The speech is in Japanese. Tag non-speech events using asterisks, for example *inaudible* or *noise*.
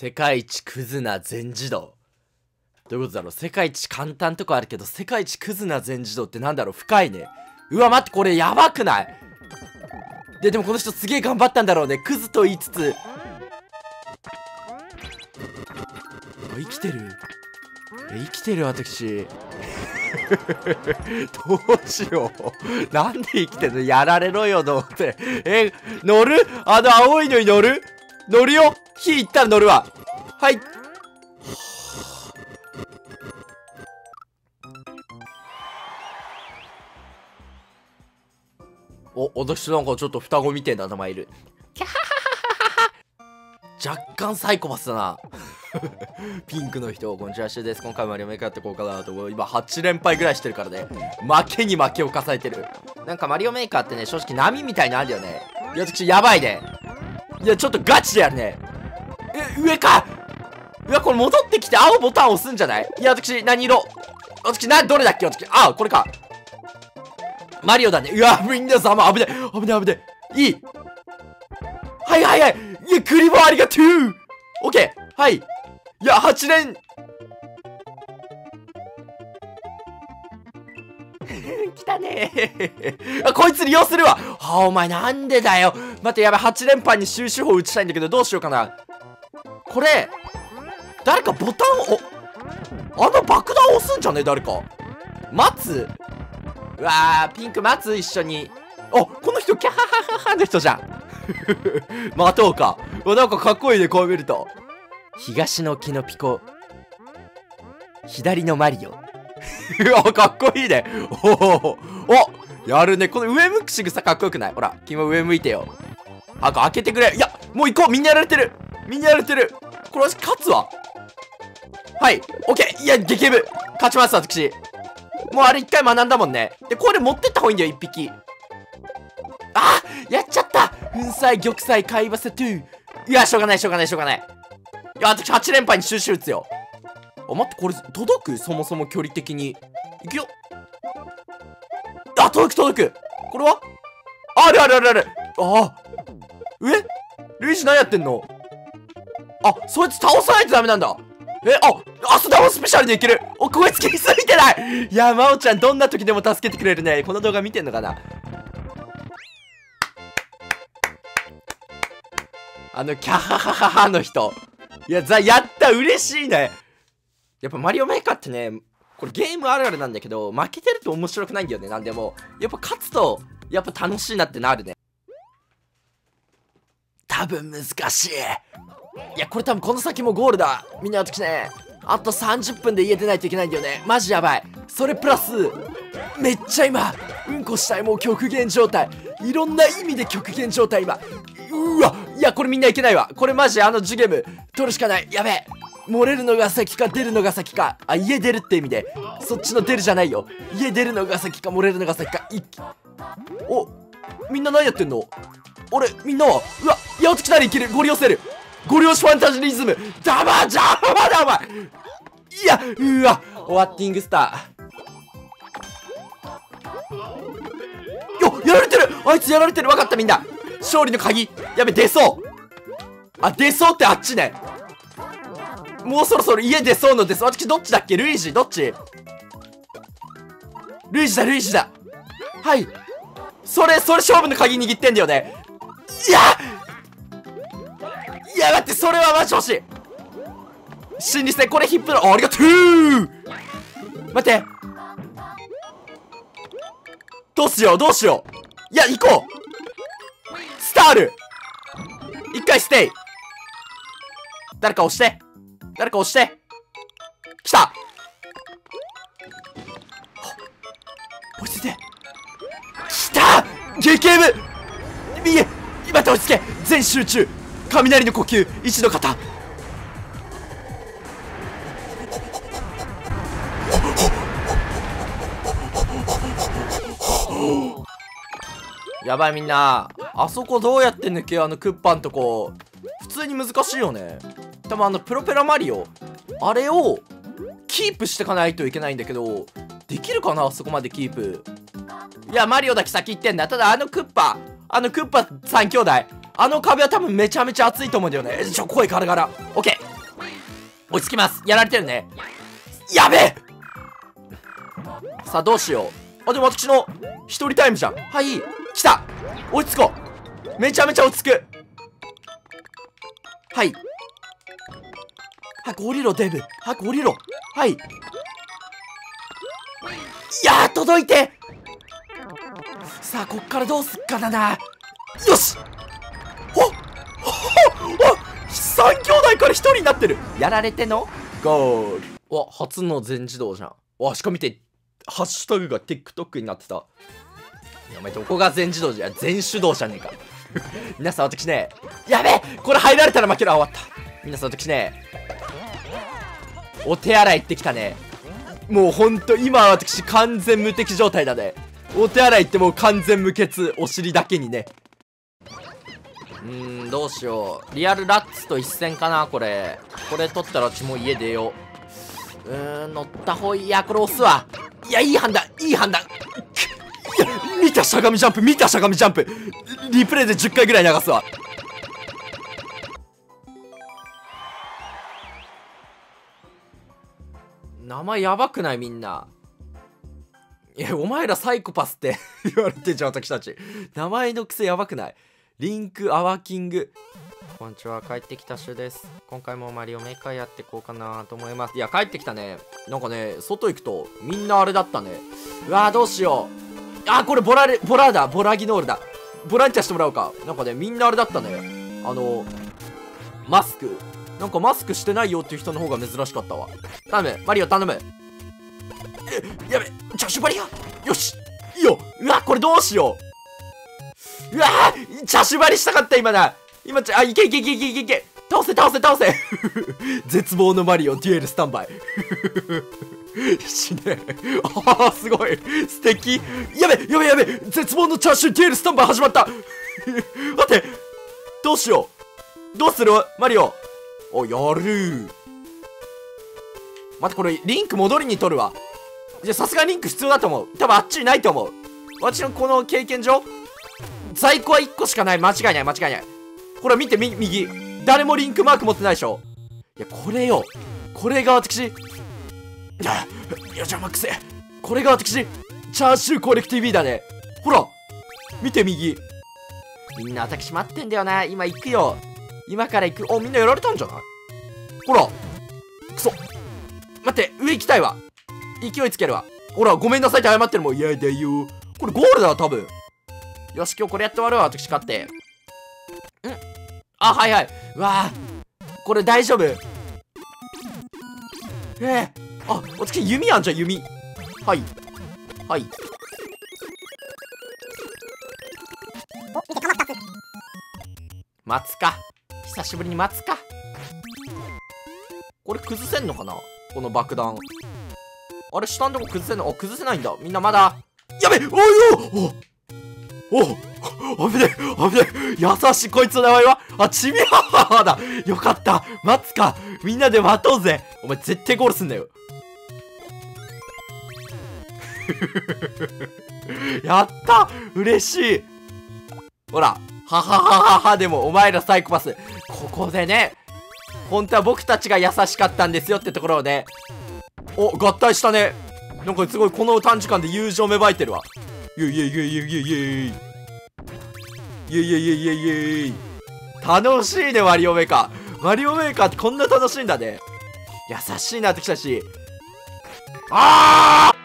世界一クズな全自動。どういうことだろう？世界一簡単とかあるけど世界一クズな全自動ってなんだろう？深いね。うわ待ってこれやばくない？ででもこの人すげえ頑張ったんだろうね。クズと言いつつ。生きてる？生きてる？私。*laughs* どうしよう。なんで生きてんの？やられろよと思ってえ乗る？あの青いのに乗る？乗るよ。火行ったら乗るわ。はいお、私なんかちょっと双子みてえな名前いる。若干サイコパスだな。*laughs* ピンクの人、こんにちは、シュです。今回マリオメーカーってこうかなと、今8連敗ぐらいしてるからね。負けに負けを重ねてる。なんかマリオメーカーってね、正直波みたいのあるよね。いや、私やばいね。いや、ちょっとガチでやるね。え、上かうわ、これ戻ってきて青ボタン押すんじゃない？いや、私、何色？私、な、どれだっけ？私、あ、これか。マリオだね。うわ、みんな様、危ね危ね危ねいいい。はいはいはい。いや、クリボーありがとう。オッケーはい。いや、8連 *laughs* 来たね。*laughs* あ、こいつ利用するわ。はあ、お前なんでだよ。待って、やばい、8連敗に終止符を打ちたいんだけど、どうしようかな。これ、誰かボタンを、あの爆弾押すんじゃね？え誰か。待つうわー、ピンク待つ一緒に。あ、この人、キャハハハハの人じゃん。*laughs* 待とうか。う、なんかかっこいいね、こう見ると。東のキノピコ。左のマリオ。*laughs* うわ、かっこいいね。おおおやるね。この上向くしぐさかっこよくない？ほら、君上向いてよ。あ、開けてくれ。いや、もう行こうみんなやられてるみんなやられてるこれ私勝つわ。はい、オッケーいや、激ム勝ちます、私。もうあれ一回学んだもんね。で、これ持ってった方がいいんだよ、一匹。あやっちゃった粉砕、玉砕、貝バセトゥいや、しょうがない、しょうがない、しょうがない。いや、私8連敗に収集打つよ。あ、待って、これ、届く？そもそも距離的に。いくよ。あ、届く、届く。これは？あるあるあるある。ああ。え？ルイージ何やってんの？あ、そいつ倒さないとダメなんだ。え、あ、アスダウンスペシャルでいけるお、こいつ気づいてないいや、まおちゃんどんな時でも助けてくれるね。この動画見てんのかなあの、キャハハハハの人。いや、ざ、やった嬉しいねやっぱマリオメーカーってね、これゲームあるあるなんだけど、負けてると面白くないんだよね、なんでも。やっぱ勝つと、やっぱ楽しいなってなるね。多分難しい。いや、これ多分この先もゴールだ。みんな私ね、あと30分で家出ないといけないんだよね。マジやばい。それプラス、めっちゃ今、うんこしたいもう極限状態。いろんな意味で極限状態今。うわいや、これみんないけないわ。これマジあのジュゲム、取るしかない。やべえ。漏れるのが先か出るのが先か。あ、家出るって意味で。そっちの出るじゃないよ。家出るのが先か漏れるのが先か。いお、みんな何やってんの？俺、みんなは、うわ、八乙木なりいける。ゴリ寄せる。ゴリ押しファンタジリズム。ダマ邪魔だお前。いやうわ。終わッティングスター。よやられてる。あいつやられてる。分かったみんな。勝利の鍵。やべ出そう。あ出そうってあっちね。もうそろそろ家出そうのです私どっちだっけ？ルイージ？どっち？ルイージだルイージだ。はい。それそれ勝負の鍵握ってんだよね。いや！いや待ってそれはマジ欲しい。心理戦これヒップのありがとう。待って。どうしようどうしよう。いや行こう。スタール。一回ステイ。誰か押して。誰か押して。来た。落ち着いて。来た！ゲケム！見え今って落ち着け。全集中。雷の呼吸一の型やばいみんな。あそこどうやって抜けよあのクッパんとこ。普通に難しいよね。多分あのプロペラマリオ。あれをキープしてかないといけないんだけどできるかなあそこまでキープ。いやマリオだけ先行ってんだ。ただあのクッパ。あのクッパ3兄弟。あの壁は多分めちゃめちゃ熱いと思うんだよね。ちょ声ガラガラ。オッケー落ち着きます。やられてるね。やべえ。さあどうしよう。あでも私の一人タイムじゃん。はい来た。落ち着こう。めちゃめちゃ落ち着く。はい。早く降りろデブ。早く降りろ。はい。いやー届いて。さあこっからどうすっかだな。よし。3兄弟から1人になってる。やられての？ゴール。わ初の全自動じゃんわしか見てハッシュタグが TikTok になってた。お前どこが全自動じゃ全手動じゃねえか。*laughs* 皆さん私ねやべえ！これ入られたら負けるあ終わった。皆さん私ねお手洗い行ってきたね。もうほんと今私完全無敵状態だね。お手洗い行ってもう完全無欠。お尻だけにね。うんどうしよう。リアルラッツと一戦かなこれ。これ取ったら私も家出よう。うーん乗った方いやこれ押すわいやいい判断いい判断。いや見たしゃがみジャンプ見たしゃがみジャンプ。リプレイで10回ぐらい流すわ。名前やばくないみんな。いやお前らサイコパスって *laughs* 言われてんじゃん私たち。名前の癖やばくない。リンクアワーキング。こんにちは。帰ってきたシュです。今回もマリオメーカーやっていこうかなと思います。いや帰ってきたね。なんかね外行くとみんなあれだったね。うわーどうしよう。あーこれボラボラだ。ボラギノールだ。ボランティアしてもらおうか。なんかねみんなあれだったね。あのマスク。なんかマスクしてないよっていう人の方が珍しかったわ。頼む。マリオ頼む。えやべチャシュバリア。よし。いいよ。うわこれどうしよう。うわチャシュバリしたかった今だ今あいけいけいけいけいけいけ。倒せ倒せ倒せ。*laughs* 絶望のマリオデュエルスタンバイ。*laughs* 死ね。ああすごい。素敵。やべやべやべ。絶望のチャーシューデュエルスタンバイ始まった。*laughs* 待って。どうしよう。どうする？マリオ。おやる。待ってこれリンク戻りに取るわ。じゃさすがリンク必要だと思う。多分あっちにないと思う。私のこの経験上在庫は1個しかない。間違いない間違いない。ほら見てみ右。誰もリンクマーク持ってないでしょ。いやこれよ。これが私。いやいやじゃマックスこれが私。チャーシューコレクティビーだね。ほら。見て右。みんな私待ってんだよな。今行くよ。今から行く。おみんなやられたんじゃない？ほら。くそ。待って上行きたいわ。勢いつけるわ。ほらごめんなさいって謝ってるもん。嫌だよ。これゴールだわ多分。よし今日これやって終わるわ私勝って。ん。あはいはい。うわーこれ大丈夫。ええあ私弓あんじゃん弓。はい。はい。待つか。久しぶりに待つか。これ崩せんのかな？この爆弾。あれ下のとこ崩せんの？あ崩せないんだ。みんなまだ。やべおいおおお危ねえ危ねえ。優しいこいつの名前は？あちみははだ。よかった。待つか。みんなで待とうぜ。お前絶対ゴールすんだよ。*laughs* やった。嬉しい。ほら。はははははでもお前らサイコパス。ここでね。本当は僕たちが優しかったんですよってところでお合体したね。なんかすごいこの短時間で友情芽生えてるわ。イェイイェイイェイイェイイェイイェイイエイエイエイエイエイ楽しいねマリオメーカー。マリオメーカーってこんな楽しいんだね。優しいなってきたし。ああ